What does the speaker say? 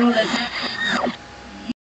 นู่นเลยค่ะ